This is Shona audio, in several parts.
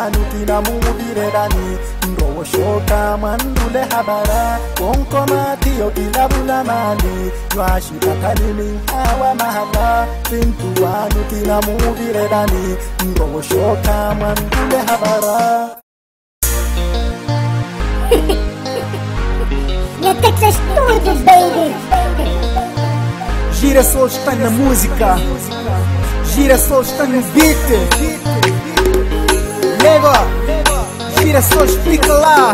hanuti namuu bireedhaanii Oshoka mandule habara Konkomati yo ilabu na mali Nwashika kalimi hawa mahala Sintu wanu tina muvire dani Ngo oshoka mandule habara Texas tudo, baby Girassol está na música Gira Girassol está no beat Nego, filha, só explica lá.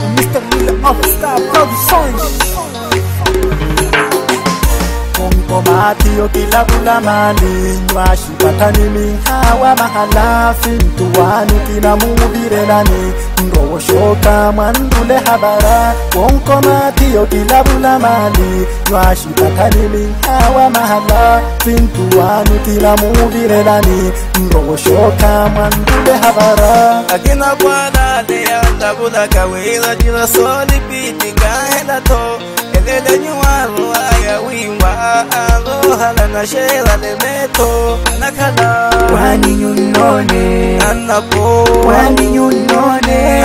O Mr. Miller Offstar Produções. Komkomati kila mani mali Washipatani minhawa mahalafi Mtuwani kina mubirelani oshoka mwandule habara wonkomatiyo kilabula mali nywashipakalimi hawa mahala sintu wanu kilamuvirelani ndo oshoka mwandule habara akina kwadale andabulaka wila jila solipiti gahelato elelenyu walu aya wimba alohala na shela lemeto nakala kwaninyunone anapo kwaninyunone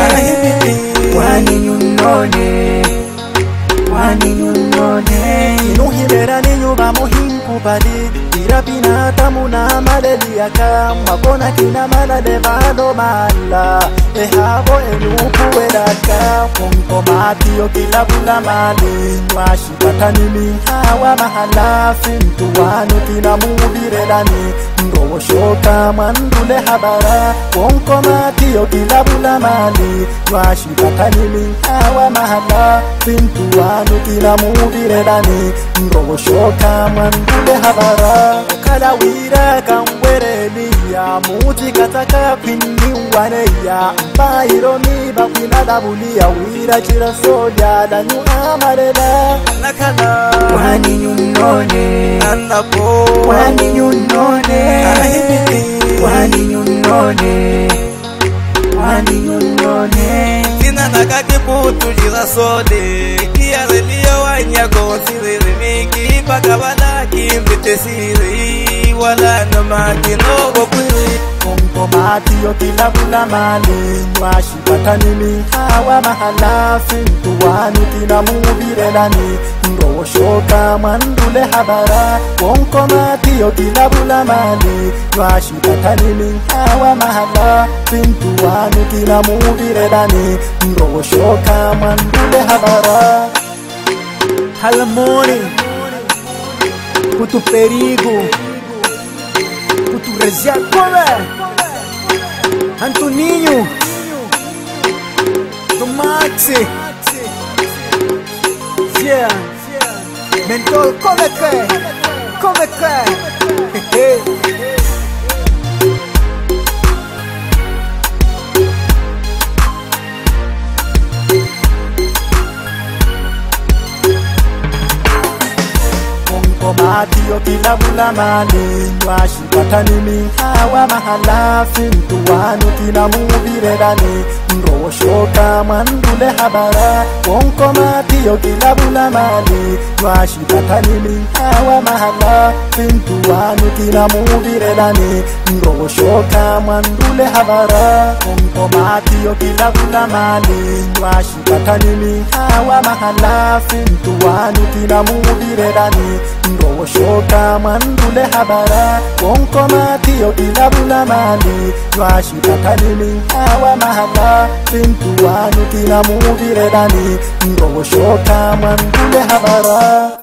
mubali irapina tamuna maleliyaka mwabona kina malale vano mala ehavo enukuwelaka mumkomatiyo kilabula mali mwashipatanimi hawa mahala fintu wanu kina mubirelani ngowoshoka mwandule habara wonkomatiyo kilabula mali twashikakanimintawa mahala sintu wanu kina muvile lani ngowoshoka mwandule habara ukalawira kangwereniya mutikataka kwiniwaneya mbayironi bakwinalabuliya wira chiloso lyalanyu amalela nakala waninyunone alapo waninyunone kila sode kiyare liyo wanya gonsirere miki pakabalaki mbetesiri wala nomakinogo bahati yote na kula mali mwashipata nini hawa mahalafi mtuwani tina muvirelani ndowoshoka mwandule habara konkomati yokila bula mali nwashipata nini hawa mahalafi mtuwani tina muvirelani ndowoshoka mwandule habara Halmoni Puto perigo Puto resia Antoninho, do Maxi, yeah, Mentor, come qué? come Omatiyo kila bulamani Twashikatani mihawa mahalafi wanu kina mubiredani Nrowoshoka mwandule habara Wonkomatiyo kila bulamani Twashikatani mihawa mahalafi wanu kina mubiredani Nrowoshoka mwandule habara Wonkomatiyo kila bulamani Twashikatani mihawa mahalafi wanu kina dani ndowoshoka mwandule habara konkomatiyo ilabula mali twashitakalili awa mahala sintu wanu kina muvile dani ndowoshoka mwandule habara